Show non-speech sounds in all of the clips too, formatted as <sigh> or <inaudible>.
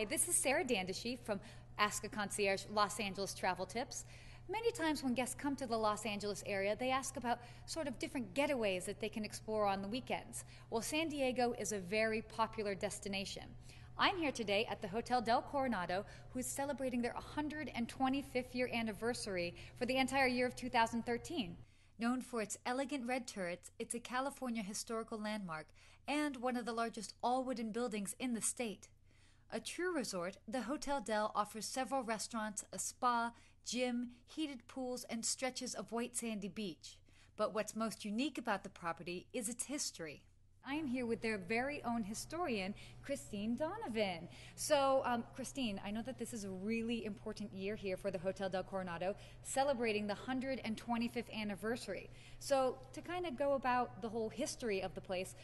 Hi, this is Sarah Dandashy from Ask a Concierge Los Angeles Travel Tips. Many times when guests come to the Los Angeles area, they ask about sort of different getaways that they can explore on the weekends. Well, San Diego is a very popular destination. I'm here today at the Hotel Del Coronado, who is celebrating their 125th year anniversary for the entire year of 2013. Known for its elegant red turrets, it's a California historical landmark and one of the largest all wooden buildings in the state. A true resort, the Hotel Del offers several restaurants, a spa, gym, heated pools, and stretches of white sandy beach. But what's most unique about the property is its history. I am here with their very own historian, Christine Donovan. So, um, Christine, I know that this is a really important year here for the Hotel del Coronado, celebrating the 125th anniversary. So, to kind of go about the whole history of the place,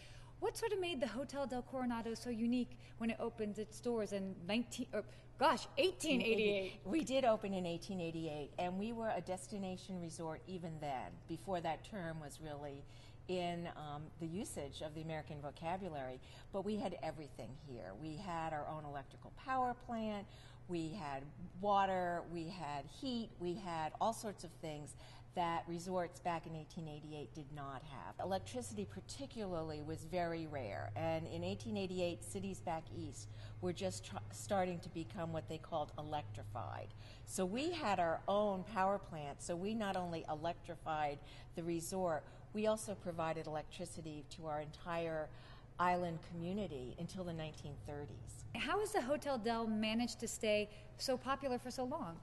what sort of made the Hotel del Coronado so unique when it opened its doors in 19, or, gosh, 1888? We did. Open in 1888, and we were a destination resort even then, before that term was really in um, the usage of the American vocabulary, but we had everything here. We had our own electrical power plant, we had water, we had heat, we had all sorts of things that resorts back in 1888 did not have. Electricity, particularly, was very rare, and in 1888, cities back east were just starting to become what they called electrified. So we had our own power plant, so we not only electrified the resort, we also provided electricity to our entire island community until the 1930s. How has the Hotel Del managed to stay so popular for so long?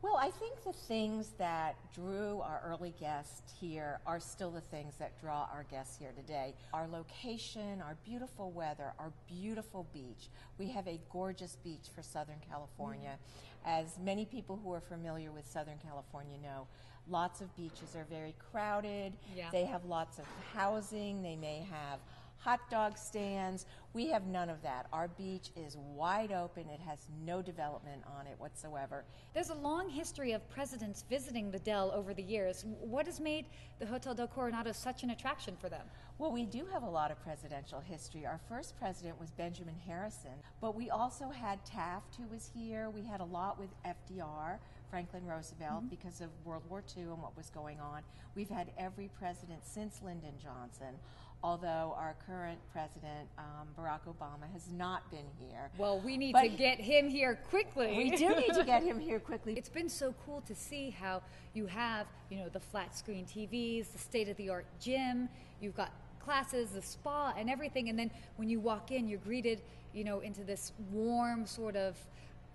Well, I think the things that drew our early guests here are still the things that draw our guests here today. Our location, our beautiful weather, our beautiful beach. We have a gorgeous beach for Southern California. Mm-hmm. As many people who are familiar with Southern California know, lots of beaches are very crowded. Yeah. They have lots of housing. They may have hot dog stands. We have none of that. Our beach is wide open. It has no development on it whatsoever. There's a long history of presidents visiting the Del over the years. What has made the Hotel del Coronado such an attraction for them? Well, we do have a lot of presidential history. Our first president was Benjamin Harrison, but we also had Taft who was here. We had a lot with FDR. Franklin Roosevelt mm-hmm. because of World War II and what was going on. We've had every president since Lyndon Johnson, although our current president, um, Barack Obama, has not been here. Well, we need but to get him here quickly. We do need to get him here quickly. <laughs> It's been so cool to see how you have, you know, the flat screen TVs, the state of the art gym, you've got classes, the spa, and everything. And then when you walk in, you're greeted, you know, into this warm sort of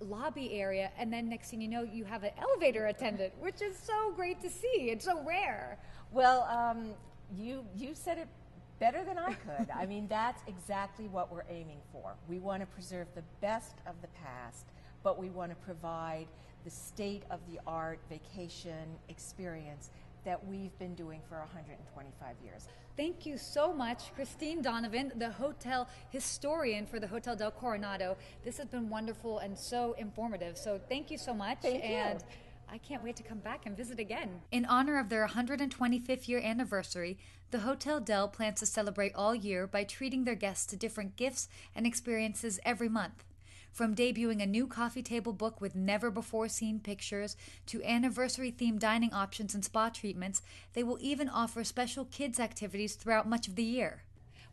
lobby area, and then next thing you know, you have an elevator attendant, which is so great to see. It's so rare. Well, um, you you said it better than I could. I mean, that's exactly what we're aiming for. We want to preserve the best of the past, but we want to provide the state of the art vacation experience that we've been doing for 125 years. Thank you so much, Christine Donovan, the hotel historian for the Hotel del Coronado. This has been wonderful and so informative. So thank you so much. Thank and you. I can't wait to come back and visit again. In honor of their 125th year anniversary, the Hotel Del plans to celebrate all year by treating their guests to different gifts and experiences every month. From debuting a new coffee table book with never before seen pictures to anniversary themed dining options and spa treatments, they will even offer special kids' activities throughout much of the year.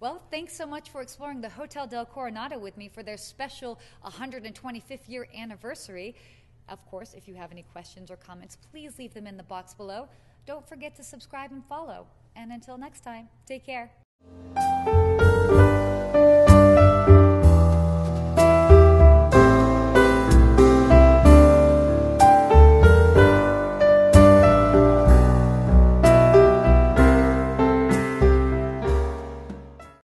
Well, thanks so much for exploring the Hotel del Coronado with me for their special 125th year anniversary. Of course, if you have any questions or comments, please leave them in the box below. Don't forget to subscribe and follow. And until next time, take care.